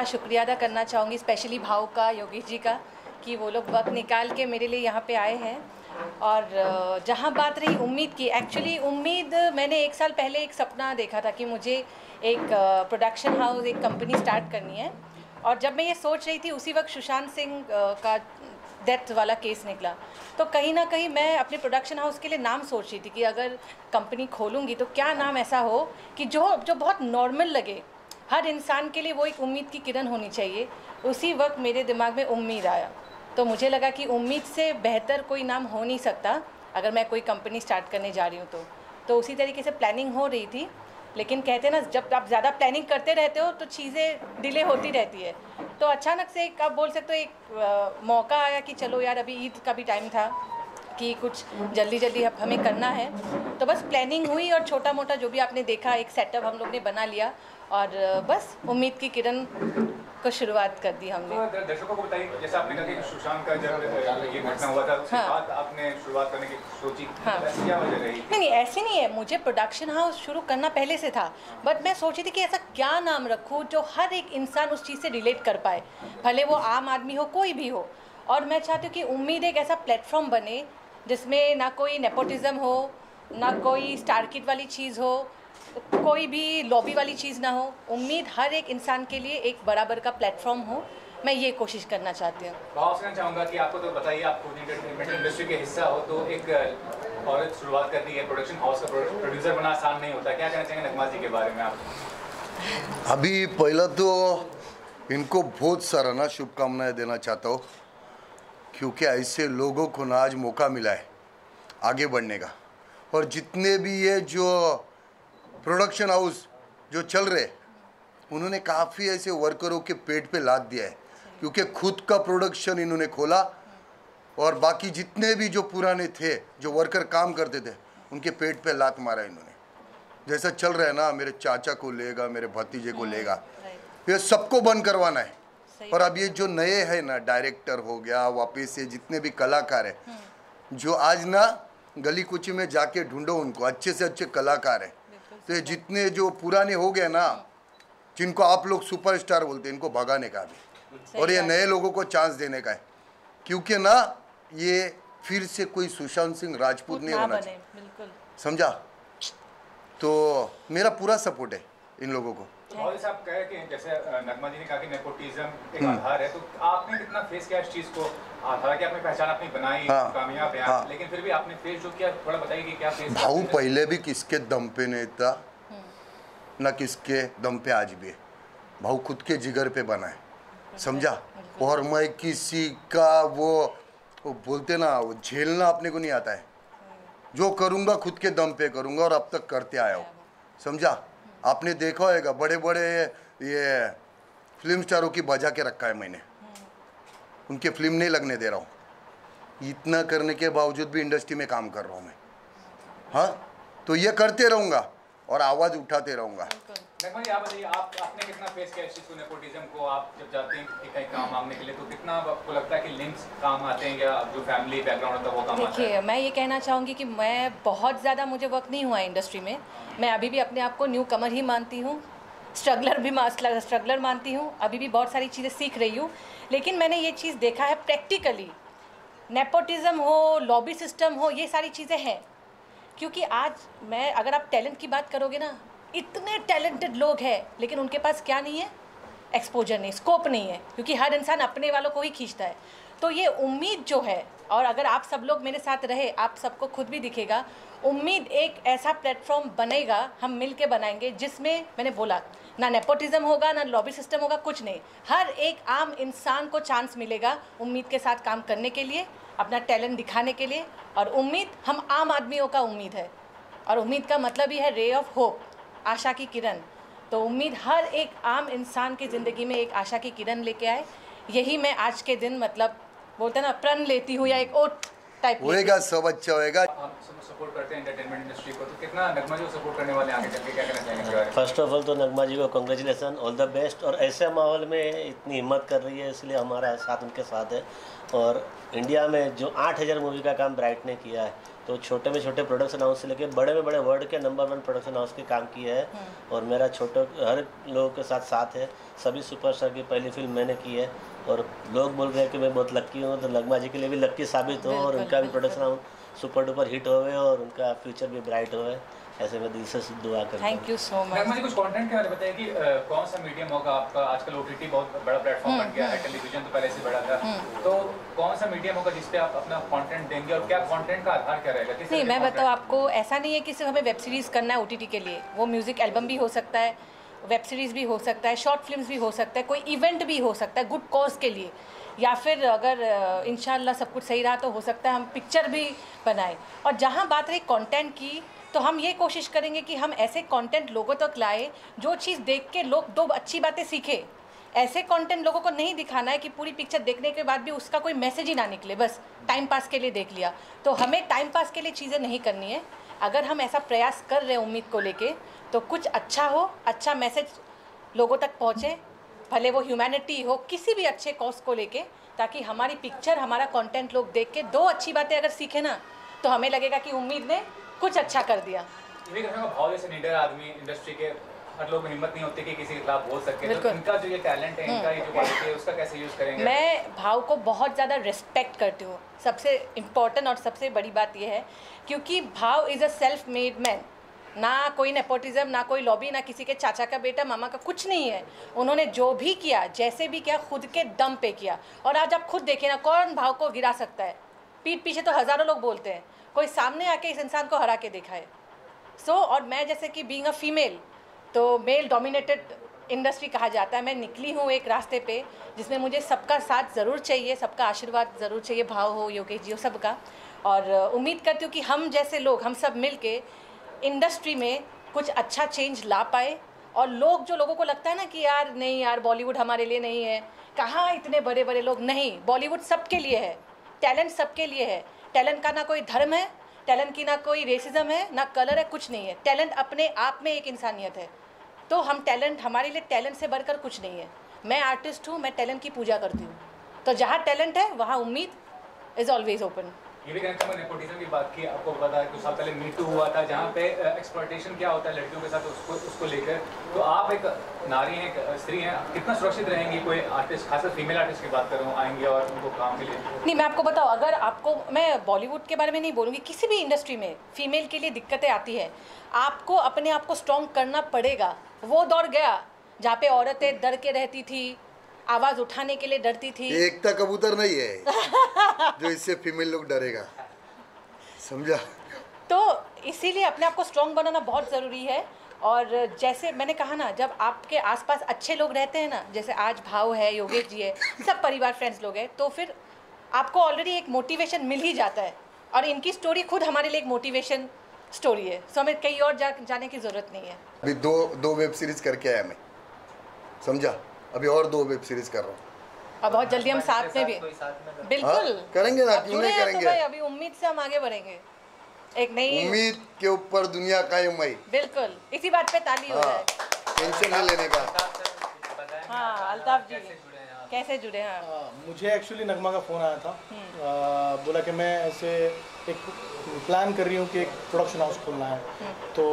सबका शुक्रिया अदा करना चाहूँगी स्पेशली भाव का, योगेश जी का, कि वो लोग वक्त निकाल के मेरे लिए यहाँ पे आए हैं। और जहाँ बात रही उम्मीद की एक्चुअली उम्मीद, मैंने एक साल पहले एक सपना देखा था कि मुझे एक प्रोडक्शन हाउस एक कंपनी स्टार्ट करनी है। और जब मैं ये सोच रही थी, उसी वक्त सुशांत सिंह का डेथ वाला केस निकला। तो कहीं ना कहीं मैं अपने प्रोडक्शन हाउस के लिए नाम सोच रही थी कि अगर कंपनी खोलूँगी तो क्या नाम ऐसा हो कि जो जो बहुत नॉर्मल लगे हर इंसान के लिए वो एक उम्मीद की किरण होनी चाहिए। उसी वक्त मेरे दिमाग में उम्मीद आया। तो मुझे लगा कि उम्मीद से बेहतर कोई नाम हो नहीं सकता अगर मैं कोई कंपनी स्टार्ट करने जा रही हूँ तो। तो उसी तरीके से प्लानिंग हो रही थी। लेकिन कहते हैं ना जब आप ज़्यादा प्लानिंग करते रहते हो तो चीज़ें डिले होती रहती है। तो अचानक से एक आप बोल सकते हो एक अ, मौका आया कि चलो यार अभी ईद का भी टाइम था। कि कुछ जल्दी जल्दी अब हमें करना है। तो बस प्लानिंग हुई और छोटा मोटा जो भी आपने देखा एक सेटअप हम लोग ने बना लिया और बस उम्मीद की किरण को शुरुआत कर दी हमने। तो दर्शकों को बताइए जैसे आपने कहा कि सुशांत का जब ये घटना हुआ था उसके हाँ। बाद आपने शुरुआत करने की सोची हाँ। तो ऐसी क्या वजह रही? नहीं नहीं ऐसे नहीं है। मुझे प्रोडक्शन हाउस शुरू करना पहले से था बट मैं सोची थी कि ऐसा क्या नाम रखूँ जो हर एक इंसान उस चीज़ से रिलेट कर पाए। भले वो आम आदमी हो कोई भी हो। और मैं चाहती हूँ कि उम्मीद एक ऐसा प्लेटफॉर्म बने जिसमें ना कोई नेपोटिज्म हो ना कोई स्टार किट वाली चीज़ हो कोई भी लॉबी वाली चीज़ ना हो उम्मीद हर एक इंसान के लिए एक बराबर का प्लेटफॉर्म हो। मैं ये कोशिश करना चाहती हूँ। से कि आपको तो बताइए आप खुद इंटरटेनमेंट इंडस्ट्री के हिस्सा हो तो एक औरत शुरुआत करती है प्रोडक्शन हाउस का प्रोड्यूसर बना आसान नहीं होता। क्या कहना चाहेंगे नगमा जी के बारे में आप? अभी पहला तो इनको बहुत सारा ना शुभकामनाएँ देना चाहता हूँ। क्योंकि ऐसे लोगों को ना आज मौका मिला है आगे बढ़ने का। और जितने भी ये जो प्रोडक्शन हाउस जो चल रहे उन्होंने काफ़ी ऐसे वर्करों के पेट पे लाद दिया है। क्योंकि खुद का प्रोडक्शन इन्होंने खोला और बाकी जितने भी जो पुराने थे जो वर्कर काम करते थे उनके पेट पे लात मारा इन्होंने। जैसा चल रहा है ना मेरे चाचा को लेगा मेरे भतीजे को लेगा। ये सबको बंद करवाना है। और अब ये जो नए हैं ना डायरेक्टर हो गया वापिस से जितने भी कलाकार हैं जो आज ना गली कुची में जाके ढूंढो उनको अच्छे से अच्छे कलाकार हैं। तो ये जितने जो पुराने हो गए ना जिनको आप लोग सुपरस्टार बोलते हैं इनको भगाने का भी। और ये नए लोगों को चांस देने का है। क्योंकि ना ये फिर से कोई सुशांत सिंह राजपूत नहीं होना चाहिए। समझा? तो मेरा पूरा सपोर्ट है इन लोगों को। भाव कहे कि जैसे नगमा जी ने कहा कि नेपोटिज्म एक हम्म। आधार है तो आपने कितना फेस किया इस चीज़ को? आधार आपने पहचान अपनी बनाई हाँ, कामयाब है हाँ। लेकिन फिर भी आपने फेस जो किया थोड़ा बताइए कि क्या फेस भाऊ पहले भी किसके दम पे नहीं था? न किसके दम पे आज भी भाऊ खुद के जिगर पे बना है समझा? और मैं किसी का वो वो बोलते ना वो झेलना अपने को नहीं आता है। जो करूँगा खुद के दम पे करूँगा और अब तक करते आया हूँ समझा? आपने देखा होगा बड़े बड़े ये फ़िल्म स्टारों की बजा के रखा है मैंने। उनके फ़िल्म नहीं लगने दे रहा हूँ। इतना करने के बावजूद भी इंडस्ट्री में काम कर रहा हूँ मैं। हाँ? तो ये करते रहूँगा और आवाज़ उठाते रहूँगा। आपने को लिए तो कितना देखिए, मैं ये कहना चाहूँगी कि मैं बहुत ज़्यादा, मुझे वक्त नहीं हुआ इंडस्ट्री में। मैं अभी भी अपने आप को न्यू कमर ही मानती हूँ। स्ट्रगलर भी स्ट्रगलर मानती हूँ। अभी भी बहुत सारी चीज़ें सीख रही हूँ। लेकिन मैंने ये चीज़ देखा है प्रैक्टिकली नेपोटिज्म हो लॉबी सिस्टम हो, ये सारी चीज़ें हैं। क्योंकि आज मैं, अगर आप टैलेंट की बात करोगे ना इतने टैलेंटेड लोग हैं, लेकिन उनके पास क्या नहीं है? एक्सपोजर नहीं स्कोप नहीं है, क्योंकि हर इंसान अपने वालों को ही खींचता है। तो ये उम्मीद जो है, और अगर आप सब लोग मेरे साथ रहे, आप सबको खुद भी दिखेगा, उम्मीद एक ऐसा प्लेटफॉर्म बनेगा, हम मिल के बनाएँगे, जिसमें मैंने बोला, ना नेपोटिज्म होगा, ना लॉबी सिस्टम होगा, कुछ नहीं। हर एक आम इंसान को चांस मिलेगा उम्मीद के साथ काम करने के लिए, अपना टैलेंट दिखाने के लिए, और उम्मीद हम आम आदमियों का उम्मीद है। और उम्मीद का मतलब ही है रे ऑफ़ होप आशा की किरण। तो उम्मीद हर एक आम इंसान की ज़िंदगी में एक आशा की किरण लेके आए। यही मैं आज के दिन मतलब बोलते हैं ना प्रण लेती हूँ या एक ओट टाइप होएगा सब अच्छा होएगा। हम सपोर्ट करते हैं एंटरटेनमेंट इंडस्ट्री को तो कितना नगमा जी को सपोर्ट करने वाले आगे चल के क्या कहना चाहेंगे? फ़र्स्ट ऑफ़ ऑल तो नगमा जी को कंग्रेचुलेसन ऑल द बेस्ट और ऐसे माहौल में इतनी हिम्मत कर रही है इसलिए हमारा साथ उनके साथ है। और इंडिया में जो 8000 मूवी का काम ब्राइट ने किया है तो छोटे में छोटे प्रोडक्शन हाउस से लेके बड़े में बड़े वर्ल्ड के नंबर वन प्रोडक्शन हाउस के काम किए हैं। और मेरा छोटे हर लोगों के साथ साथ है। सभी सुपरस्टार की पहली फ़िल्म मैंने की है। और लोग बोल रहे हैं कि मैं बहुत लक्की हूँ तो लगमा जी के लिए भी लक्की साबित हो और उनका भी production house super duper hit हो और उनका फ्यूचर भी ब्राइट होवे ऐसे मैं दिल से दुआ करता थैंक यू सो मच जी कुछ कंटेंट के बारे में बताइए कि कौन सा मीडियम होगा आपका? आजकल ओटीटी बहुत बड़ा प्लेटफॉर्म बन गया है टेलीविज़न तो पहले से बड़ा था। तो कौन सा मीडियम होगा जिस पे आप अपना कंटेंट देंगे और क्या कंटेंट का आधार क्या रहेगा? किस नहीं मैं बताऊँ आपको ऐसा नहीं है कि सिर्फ़ हमें वेब सीरीज़ करना है ओटीटी के लिए। वो म्यूज़िक एल्बम भी हो सकता है वेब सीरीज़ भी हो सकता है शॉर्ट फिल्म्स भी हो सकता है कोई इवेंट भी हो सकता है गुड कॉज के लिए। या फिर अगर इन सब कुछ सही रहा तो हो सकता है हम पिक्चर भी बनाएँ। और जहाँ बात रही कंटेंट की तो हम ये कोशिश करेंगे कि हम ऐसे कंटेंट लोगों तक लाए, जो चीज़ देख के लोग दो अच्छी बातें सीखे। ऐसे कंटेंट लोगों को नहीं दिखाना है कि पूरी पिक्चर देखने के बाद भी उसका कोई मैसेज ही ना निकले, बस टाइम पास के लिए देख लिया। तो हमें टाइम पास के लिए चीज़ें नहीं करनी है। अगर हम ऐसा प्रयास कर रहे हैं उम्मीद को लेके तो कुछ अच्छा हो अच्छा मैसेज लोगों तक पहुँचे, भले वो ह्यूमैनिटी हो, किसी भी अच्छे कॉज को लेके, ताकि हमारी पिक्चर हमारा कंटेंट लोग देख के दो अच्छी बातें अगर सीखे ना तो हमें लगेगा कि उम्मीद ने कुछ अच्छा कर दिया। ये बहुत जैसे लीडर आदमी इंडस्ट्री के हर लोग में हिम्मत नहीं होती कि किसी के खिलाफ बोल सके। तो इनका जो ये टैलेंट है इनका ये जो क्वालिटी है उसका कैसे यूज़ करेंगे? मैं भाव को बहुत ज़्यादा रिस्पेक्ट करती हूँ। सबसे इम्पोर्टेंट और सबसे बड़ी बात यह है क्योंकि Bhav is a self made man ना कोई नेपोटिज्म ना कोई लॉबी ना किसी के चाचा का बेटा मामा का कुछ नहीं है। उन्होंने जो भी किया जैसे भी किया खुद के दम पे किया। और आज आप खुद देखिए ना कौन भाव को गिरा सकता है? पीठ पीछे तो हज़ारों लोग बोलते हैं। कोई सामने आके इस इंसान को हरा के दिखाए सो so, और मैं जैसे कि बीइंग अ फीमेल तो मेल डोमिनेटेड इंडस्ट्री कहा जाता है। मैं निकली हूँ एक रास्ते पे जिसमें मुझे सबका साथ ज़रूर चाहिए सबका आशीर्वाद ज़रूर चाहिए भाव हो योगेश जी हो सबका। और उम्मीद करती हूँ कि हम जैसे लोग हम सब मिल के इंडस्ट्री में कुछ अच्छा चेंज ला पाए। और लोग जो लोगों को लगता है ना कि यार नहीं यार बॉलीवुड हमारे लिए नहीं है। कहाँ इतने बड़े बड़े लोग? नहीं बॉलीवुड सबके लिए है। टैलेंट सबके लिए है। टैलेंट का ना कोई धर्म है, टैलेंट की ना कोई रेसिज्म है, ना कलर है, कुछ नहीं है। टैलेंट अपने आप में एक इंसानियत है। तो हम टैलेंट हमारे लिए टैलेंट से बढ़कर कुछ नहीं है। मैं आर्टिस्ट हूँ, मैं टैलेंट की पूजा करती हूँ। तो जहाँ टैलेंट है, वहाँ उम्मीद इज़ ऑलवेज ओपन ये भी कहना चाहूँगा नेपोटिज्म की बात की, आपको पता है कुछ साल पहले मीटू हुआ था, जहाँ पे एक्सप्लॉइटेशन क्या होता है लड़कियों के साथ उसको उसको लेकर। तो आप एक नारी हैं स्त्री हैं कितना सुरक्षित रहेंगी? कोई आर्टिस्ट खासकर फीमेल आर्टिस्ट की बात करूँ, आएँगे और उनको काम के लिए नहीं, मैं आपको बताऊँ, अगर आपको, मैं बॉलीवुड के बारे में नहीं बोलूँगी, किसी भी इंडस्ट्री में फीमेल के लिए दिक्कतें आती है, आपको अपने आप को स्ट्रॉन्ग करना पड़ेगा। वो दौर गया, जहाँ पे औरतें डर के रहती थी आवाज़ उठाने के लिए डरती थी। एकता कबूतर नहीं है। जो इससे फीमेल लोग डरेगा। समझा? तो इसीलिए अपने आप को स्ट्रॉन्ग बनाना बहुत ज़रूरी है। और जैसे मैंने कहा ना जब आपके आसपास अच्छे लोग रहते हैं ना जैसे आज भाव है योगेश जी है सब परिवार फ्रेंड्स लोग हैं तो फिर आपको ऑलरेडी एक मोटिवेशन मिल ही जाता है। और इनकी स्टोरी खुद हमारे लिए एक मोटिवेशन स्टोरी है। सो हमें कहीं और जा जाने की ज़रूरत नहीं है। अभी दो दो वेब सीरीज़ करके आया मैं। समझा? अभी और दो वेब सीरीज़ कर रहा हूँ। और बहुत जल्दी हम साथ में भी बिल्कुल। हाँ, करेंगे ना, क्यों नहीं हैं तो करेंगे? अभी उम्मीद से हम आगे बढ़ेंगे। एक नई उम्मीद के ऊपर दुनिया कायम आई बिल्कुल। इसी बात पे ताली हो हाँ जाए। टेंशन नहीं लेने का। हाँ अल्ताफ जी। कैसे जुड़े हैं हाँ, मुझे एक्चुअली नगमा का फ़ोन आया था। आ, बोला कि मैं ऐसे एक प्लान कर रही हूँ कि एक प्रोडक्शन हाउस खोलना है। तो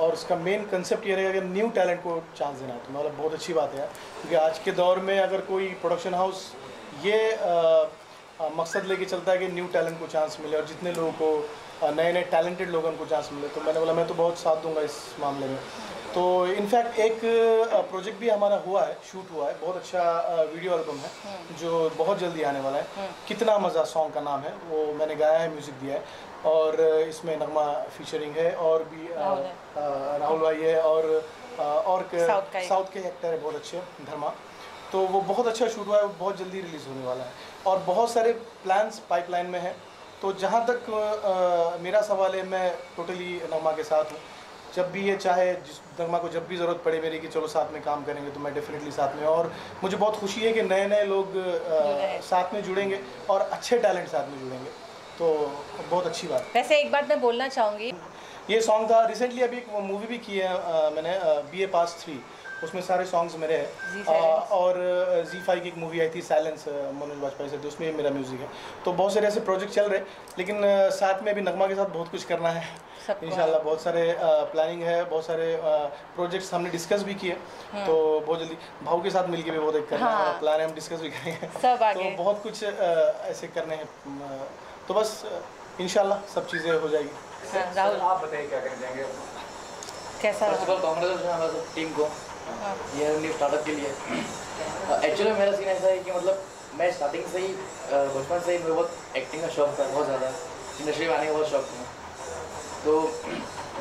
और उसका मेन कंसेप्ट ये रहेगा कि न्यू टैलेंट को चांस देना है। तो मतलब बहुत अच्छी बात है क्योंकि आज के दौर में अगर कोई प्रोडक्शन हाउस ये आ, आ, मकसद लेके चलता है कि न्यू टैलेंट को चांस मिले और जितने लोगों को नए नए टैलेंटेड लोगों को चांस मिले तो मैंने बोला मैं तो बहुत साथ दूँगा इस मामले में। तो इनफैक्ट एक प्रोजेक्ट भी हमारा हुआ है शूट हुआ है। बहुत अच्छा वीडियो एल्बम है जो बहुत जल्दी आने वाला है। कितना मज़ा सॉन्ग का नाम है वो मैंने गाया है म्यूज़िक दिया है। और इसमें नगमा फीचरिंग है और भी राहुल भाई है और और साउथ का एक्टर है बहुत अच्छे धर्मा। तो वो बहुत अच्छा शूट हुआ है वो बहुत जल्दी रिलीज़ होने वाला है। और बहुत सारे प्लान्स पाइपलाइन में हैं। तो जहाँ तक अ, मेरा सवाल है मैं टोटली नगमा के साथ हूँ। जब भी ये चाहे जिस नगमा को जब भी ज़रूरत पड़े मेरी कि चलो साथ में काम करेंगे तो मैं डेफिनेटली साथ में। और मुझे बहुत खुशी है कि नए नए लोग आ, साथ में जुड़ेंगे और अच्छे टैलेंट साथ में जुड़ेंगे। तो बहुत अच्छी बात। वैसे एक बात मैं बोलना चाहूँगी। ये सॉन्ग था रिसेंटली अभी एक मूवी भी की है आ, मैंने बी ए पास थ्री उसमें सारे सॉन्ग्स मेरे हैं। और जी फाइव की एक मूवी आई थी साइलेंस मनोज वाजपेयी से तो उसमें भी मेरा म्यूज़िक है। तो बहुत सारे ऐसे प्रोजेक्ट चल रहे लेकिन साथ में अभी नगमा के साथ बहुत कुछ करना है। इंशाल्लाह बहुत सारे प्लानिंग है बहुत सारे प्रोजेक्ट्स हमने डिस्कस भी किए। तो बहुत जल्दी भाव के साथ मिलके भी बहुत एक करना हाँ। है। प्लान है हम डिस्कस भी करेंगे। तो बहुत कुछ ऐसे करने हैं तो बस इंशाल्लाह सब चीज़ें हो जाएगी। हाँ, राहुल। आप बताइए क्या कहना चाहेंगे? कैसा फ़र्स्ट ऑफ़ ऑल कांग्रेचुलेशन हमारे टीम को। हाँ। ये न्यू स्टार्टअप के लिए। एक्चुअली मेरा सीन ऐसा है कि मतलब मैं स्टार्टिंग से ही बचपन से ही मेरे बहुत एक्टिंग का शौक था, बहुत ज़्यादा। इंडस्ट्री में आने का बहुत शौक था। तो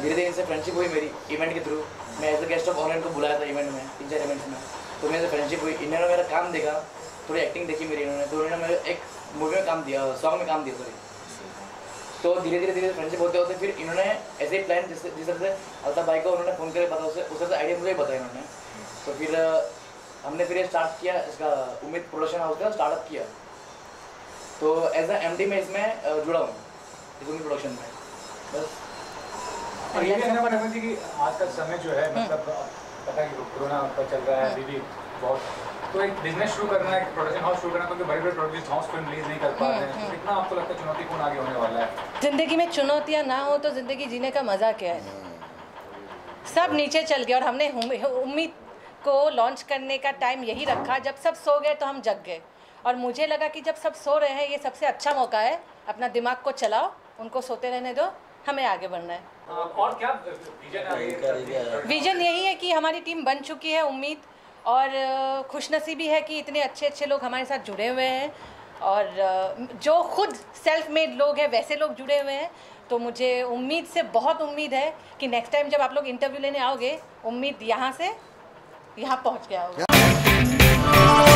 धीरे धीरे इनसे फ्रेंडशिप हुई मेरी इवेंट के थ्रू मैं as a guest of honour इनको बुलाया था इवेंट में तीन चार इवेंट्स में। तो मेरे से फ्रेंडशिप हुई। इन्होंने मेरा काम देखा, थोड़ी एक्टिंग देखी मेरी इन्होंने। तो उन्होंने मेरे एक मूवी में काम दिया सॉन्ग में काम दिया सॉरी तो धीरे धीरे धीरे फ्रेंडशिप होते होते फिर इन्होंने ऐसे ही प्लान जिस तरह से अल्ताफ भाई को उन्होंने फ़ोन करके पता उसे उस तरह से आइडिया मुझे ही बताया इन्होंने। तो फिर हमने फिर स्टार्ट किया, इसका उम्मीद प्रोडक्शन हाउस का स्टार्टअप किया। तो एज अ एम मैं इसमें जुड़ा हूँ, इस उम्मीद प्रोडक्शन में। बस। और ये कहना पड़ेगा कि आज का समय जो है मतलब पता कि कोरोना चल रहा है, अभी भी बहुत। तो एक बिज़नेस शुरू करना एक प्रोडक्शन हाउस शुरू करना क्योंकि बड़े बड़े प्रोडक्शन हाउस फ़िल्म रिलीज़ नहीं कर पा रहे हैं। तो कितना आपको लगता है चुनौतीपूर्ण आगे होने वाला है? ज़िंदगी में चुनौतियाँ ना हो तो ज़िंदगी जीने का मज़ा क्या है? सब नीचे चल गया और हमने उम्मीद को लॉन्च करने का टाइम यही रखा। जब सब सो गए तो हम जग गए। और मुझे लगा कि जब सब सो रहे हैं ये सबसे अच्छा मौका है। अपना दिमाग को चलाओ उनको सोते रहने दो हमें आगे बढ़ना है। और क्या विजन यही है कि हमारी टीम बन चुकी है उम्मीद और खुशनसीबी है कि इतने अच्छे अच्छे लोग हमारे साथ जुड़े हुए हैं। और जो खुद सेल्फ मेड लोग हैं, वैसे लोग जुड़े हुए हैं। तो मुझे उम्मीद से, बहुत उम्मीद है कि नेक्स्ट टाइम जब आप लोग इंटरव्यू लेने आओगे, उम्मीद यहाँ से, यहाँ पहुँच गया होगा